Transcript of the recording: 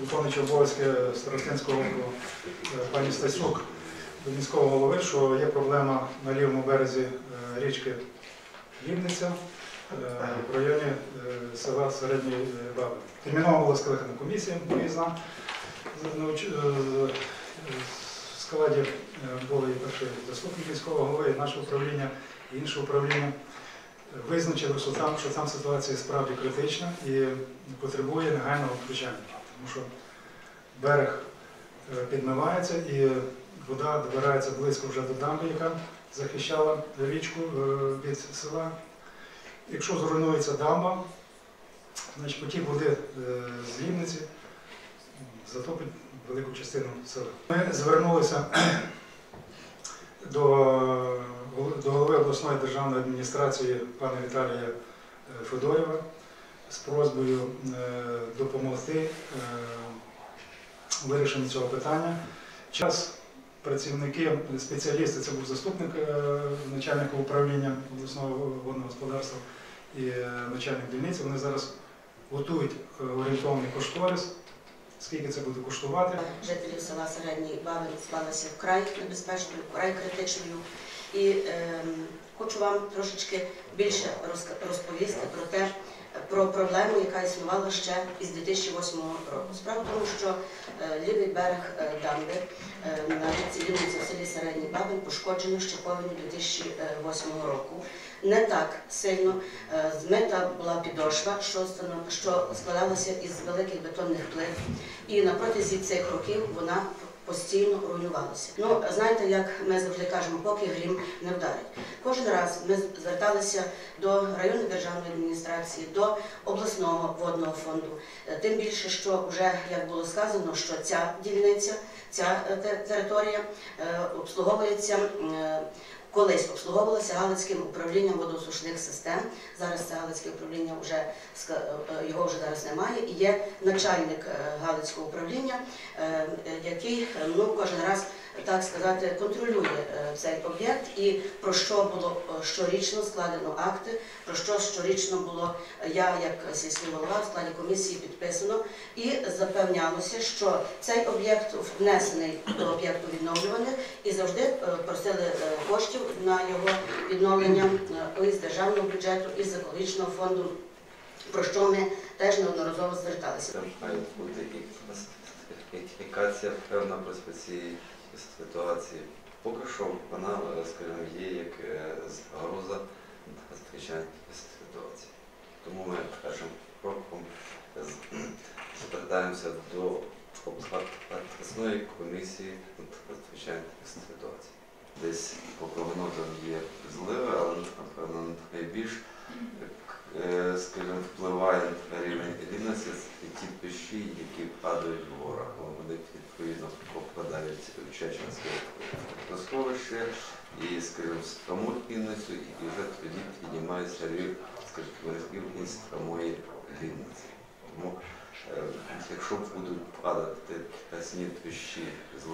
виконуючий обов'язки Старостинського е, пані Стасюк до міського голови, що є проблема на лівому березі е, річки Лівниця е, в районі села Середньої Баби. Терміново була скликана комісія е, В складі були і перший заступник міського голови, і наше управління, і інше управління. Визначили, що там, що там ситуація справді критична і потребує негайного втручання. Тому що берег е, підмивається і вода добирається близько вже до дамби, яка захищала річку е, від села. Якщо зруйнується дамба, значить потік води е, з Лівниці затопить велику частину села. Ми звернулися до, голови обласної державної адміністрації пана Віталія Федорєва з просьбою е, допомогти е, у вирішенні цього питання. Час працівники, спеціалісти, це був заступник е, начальника управління обласного водного господарства і начальник дільниці. Вони зараз готують орієнтовний кошторис, скільки це буде коштувати. жителів села Середній Бавин склалася вкрай небезпечною, вкрай критичною. І ем, хочу вам трошечки більше розповісти про те, про проблему, яка існувала ще із 2008 року. Справа в тому, що е, лівий берег е, дамби е, на Лівниці в селі Середній Бабин пошкоджено ще повені 2008 року. Не так сильно е, змита була підошва, що що складалася із великих бетонних плит, і на протязі цих років вона постійно руйнувалися. Ну, знаєте, як ми завжди кажемо, поки грім не вдарить. Кожен раз ми зверталися до районної державної адміністрації, до обласного водного фонду. Е, Тим більше, що вже як було сказано, що ця дільниця, ця е, територія е, обслуговується. Колись обслуговувалася Галицьким управлінням водосушних систем. Зараз це Галицьке управління вже е, його вже зараз немає. І є начальник е, Галицького управління, е, який ну кожен раз так сказати контролює цей об'єкт і про що було щорічно складено акти, про що щорічно було я, як сільський голова, в складі комісії підписано, і запевнялося, що цей об'єкт внесений до об'єкту відновлюваних і завжди е, просили е, коштів на його відновлення е, із державного бюджету, із екологічного фонду, про що ми теж неодноразово зверталися. Має бути і класифікація певна просто цієї ситуації. Поки що вона, скажімо, є як загроза надзвичайної ситуації. Тому ми першим кроком звертаємося до обласної комісії надзвичайних ситуацій. Десь поки воно там є зливе, але напевно найбільш е, скажімо, впливає на рівень рівності ті піші, які падають в горах. Вони відповідно попадають в Чеченське сховище і, скажімо, з промокінністю, і вже тоді піднімається рівень, скажімо, рівень самої рівниці. Тому, е, якщо будуть падати сні піші зливи